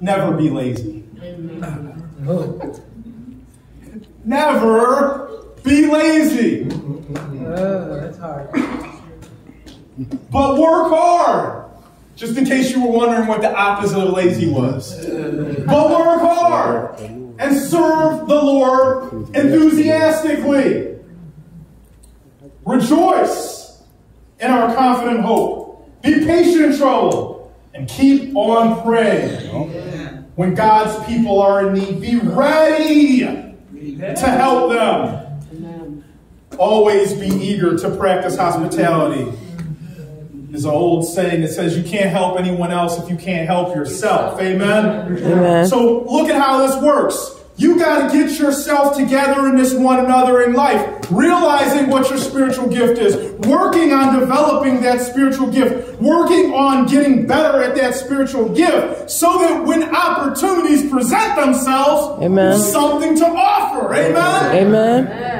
never be lazy. Mm-hmm. Oh. Never be lazy. Oh, that's hard. But work hard. Just in case you were wondering what the opposite of lazy was. But work hard and serve the Lord enthusiastically. Rejoice in our confident hope. Be patient in trouble and keep on praying. When God's people are in need, be ready to help them. Always be eager to practice hospitality. There's an old saying that says you can't help anyone else if you can't help yourself. Amen? Amen. So look at how this works. You got to get yourself together in this one another in life, realizing what your spiritual gift is, working on developing that spiritual gift, working on getting better at that spiritual gift, so that when opportunities present themselves, Amen. there's something to offer. Amen? Amen.